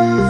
Bye.